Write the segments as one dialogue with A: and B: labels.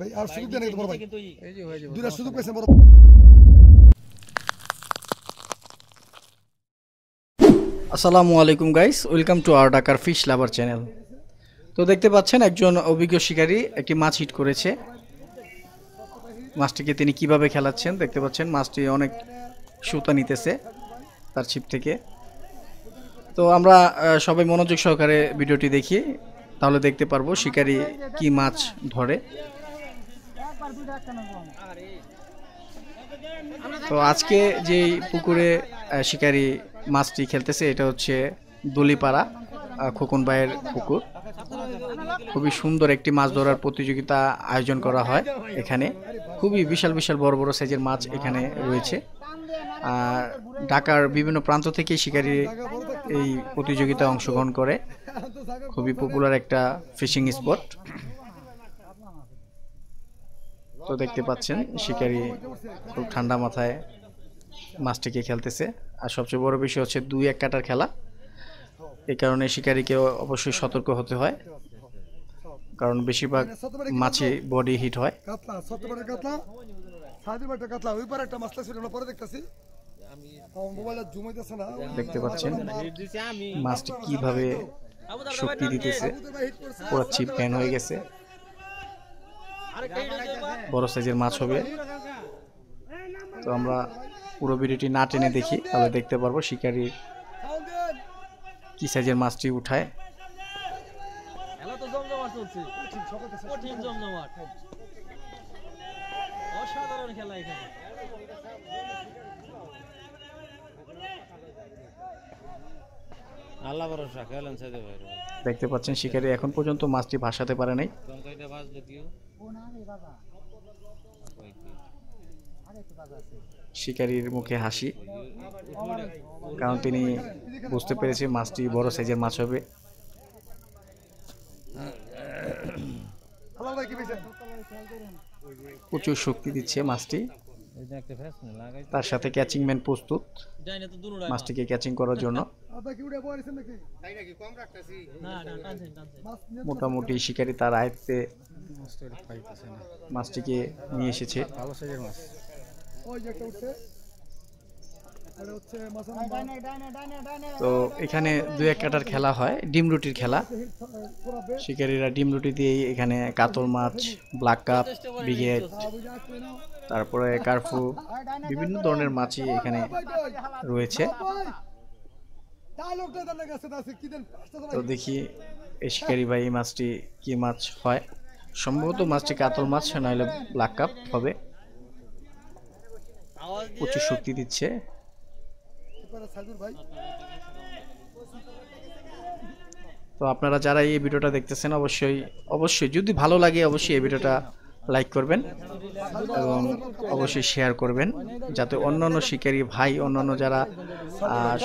A: ভাই আর সুযোগ দেন বড় ভাই। দুইটা সুযোগ পেয়েছেন বড়।
B: আসসালামু আলাইকুম গাইস ওয়েলকাম টু আওয়ার ডাকার ফিশ লাভার চ্যানেল তো দেখতে পাচ্ছেন একজন অভিজ্ঞ শিকারী একটি মাছ হিট করেছে। মাছটিকে তিনি কীভাবে খেলাচ্ছেন দেখতে পাচ্ছেন মাছটি অনেক সুতা নিতেছে তার ছিপ থেকে। তো আমরা সবাই মনোযোগ সহকারে ভিডিওটি দেখি তাহলে দেখতে পারব শিকারী কি মাছ ধরে। তো আজকে যে পুকুরে শিকারি মাছটি খেলতেছে, এটা হচ্ছে দলিপাড়া খোকন ভাইয়ের পুকুর। খুবই সুন্দর একটি মাছ ধরার প্রতিযোগিতা আয়োজন করা হয় এখানে। খুবই বিশাল বিশাল বড় বড় সাইজের মাছ এখানে রয়েছে। ঢাকার বিভিন্ন প্রান্ত থেকে শিকারী এই প্রতিযোগিতায় অংশগ্রহণ করে। খুবই পপুলার একটা ফিশিং স্পট তো দেখতে পাচ্ছেন শিকারি খুব ঠান্ডা মাথায় মাছটিকে খেলতেছে। আর সবচেয়ে বড় বিষয় হচ্ছে দুই এক কাটার খেলা। এই কারণে শিকারীকে অবশ্যই সতর্ক হতে হয় কারণ বেশিরভাগ মাছে বডি হিট হয় দেখতে পাচ্ছেন মাছটি কীভাবে শক্তি দিতেছে পুরো চিপ প্যান হয়ে গেছে। বড় সাইজের মাছ হবে। তো আমরা পুরো ভিডিওটি না টেনে দেখি তাহলে দেখতে পারব শিকারি কি সাইজের মাছটি উঠায়।
C: অসাধারণ খেলা এখানে। আল্লাহ ভরসা খেলেন সাইদে ভাই।
B: দেখতে পাচ্ছেন শিকারি এখন পর্যন্ত মাছটি ভাসাতে পারে নাই। শিকারির মুখে হাসি। কারণ তিনি বুঝতে পেরেছে মাছটি বড় সাইজের মাছ হবে। প্রচুর শক্তি দিচ্ছে মাছটি। তার সাথে ক্যাচিং ম্যান প্রস্তুত। মাছটিকে ক্যাচিং করার জন্য।
A: আপনার কি উঠে বলেছেন নাকি?
C: না না টানছেন টানছেন।
A: মাছ নিয়ে
B: মোটামুটি শিকারি তার আয়ত্তে মাছটিকে নিয়ে এসেছে।
A: ভালো সাইজের একটা উঠছে এটা হচ্ছে মাছের নাম্বার
B: তো এখানে দুই এক কাটার খেলা হয় ডিম রুটির খেলা। শিকারীরা ডিম রুটি দিয়েই এখানে কাতল মাছ ব্ল্যাক কাপ ব্রিগেড
A: না
B: তারপরে কার্ফু বিভিন্ন ধরনের মাছই এখানে রয়েছে।
A: তো
B: দেখি এই শিকারি ভাই এই মাছটি কি মাছ হয়। সম্ভবত মাছটি কাতল মাছ নইলে ব্ল্যাক কাপ হবে। প্রচুর শক্তি দিচ্ছে। তো আপনারা যারা এই ভিডিওটা দেখতেছেন, অবশ্যই অবশ্যই, যদি ভালো লাগে, অবশ্যই এই ভিডিওটা লাইক করবেন এবং অবশ্যই শেয়ার করবেন, যাতে অন্যান্য শিকারী ভাই, অন্যান্য যারা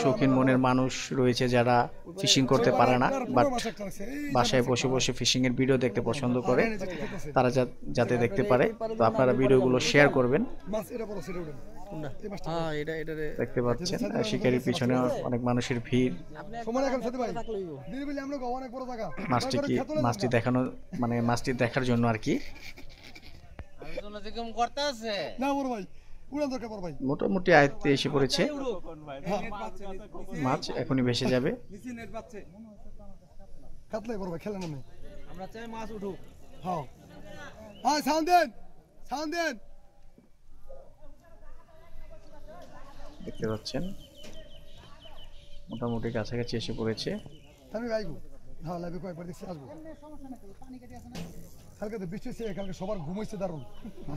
B: শৌখিন মনের মানুষ রয়েছে, যারা ফিশিং করতে পারে না, বাট বাসায় বসে বসে ফিশিংয়ের ভিডিও দেখতে পছন্দ করে, তারা যাতে দেখতে পারে, তো আপনারা ভিডিওগুলো শেয়ার করবেন। হ্যাঁ এটা এটা দেখতে পাচ্ছেন শিকারির পিছনে অনেক মানুষের ভিড়।
A: সময় এখন সাথে ভাই। দিদি বলি আমরা অনেক বড় জায়গা।
B: মাছটি কি মাছটি দেখানো মানে মাছটি দেখার জন্য আর কি।
C: আলোচনা যে কেমন করতে আছে?
A: না বড় ভাই। উড়ান দরকার বড় ভাই।
B: মোটামুটি আয়ত্তে এসে পড়েছে। মাছ এখনই ভেসে যাবে।
C: আমরা চাই মাছ উঠুক।
A: হ্যাঁ। হ্যাঁ সাউন্ড দেন। সাউন্ড দেন।
B: দেখতে পাচ্ছেন। মোটামুটি কাছাকাছি এসে পড়েছে।
A: আমি আইবো হ্যাঁ লাইভে কয়েকবার দেখছি আসব। কালকে তো বৃষ্টি হয়েছে কালকে সবার ঘুমাইছে দারুণ।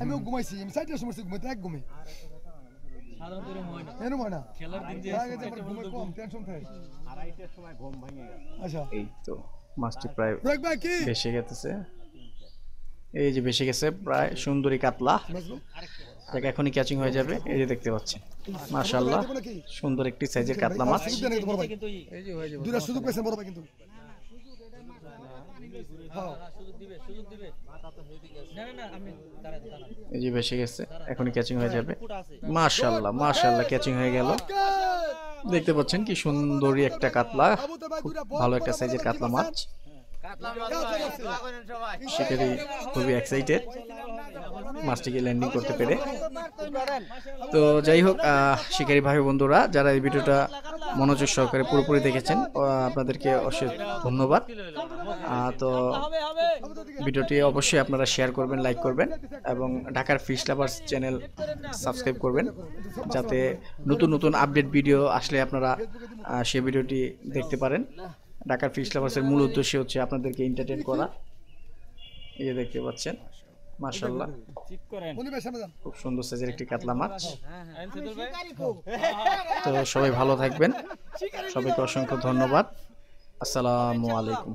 A: আমিও ঘুমাইছি আমি চারটার সময় ঘুমাইতে এক ঘুমে
C: সাধারণত এরকম না।
A: এরম না
C: খেলার দিন যে
A: আগে যে আমার ঘুমে কম টেনশন থাকে। আচ্ছা।
B: এই তো মাছটি প্রায়
A: ব্রেক ভাই কি?
B: ভেসে গেছে। এই যে ভেসে গেছে প্রায় সুন্দরী কাতলা। যাকে এখনই ক্যাচিং হয়ে যাবে। এই যে দেখতে পাচ্ছেন। মাশাল্লাহ
A: দেবো
B: সুন্দর একটি সাইজের কাতলা মাছ।
A: দুইটা সুযোগ পেয়েছেন বড় ভাই কিন্তু।
B: এই যে গেছে এখনই ক্যাচিং হয়ে যাবে। মাশাল্লাহ মাশাল্লাহ ক্যাচিং হয়ে গেল। দেখতে পাচ্ছেন কি সুন্দরী একটা কাতলা। ভালো একটা সাইজের কাতলা মাছ। সেটারই খুবই এক্সাইটেড মাছটিকে ল্যান্ডিং করতে পেরে। তো যাই হোক শিকারী ভাই বন্ধুরা যারা এই ভিডিওটা মনোযোগ সহকারে পুরোপুরি দেখেছেন আপনাদেরকে অশেষ ধন্যবাদ। তো ভিডিওটি অবশ্যই আপনারা শেয়ার করবেন লাইক করবেন এবং ঢাকার ফিশ লাভার্স চ্যানেল সাবস্ক্রাইব করবেন যাতে নতুন নতুন আপডেট ভিডিও আসলে আপনারা সেই ভিডিওটি দেখতে পারেন। ঢাকার ফিশ লাভার্সের মূল উদ্দেশ্য হচ্ছে আপনাদেরকে এন্টারটেন করা। এই দেখতে পাচ্ছেন
A: যান
B: খুব সুন্দর সাইজের একটি কাতলা মাছ। তো সবাই ভালো থাকবেন। সবাইকে অসংখ্য ধন্যবাদ। আসসালামু আলাইকুম।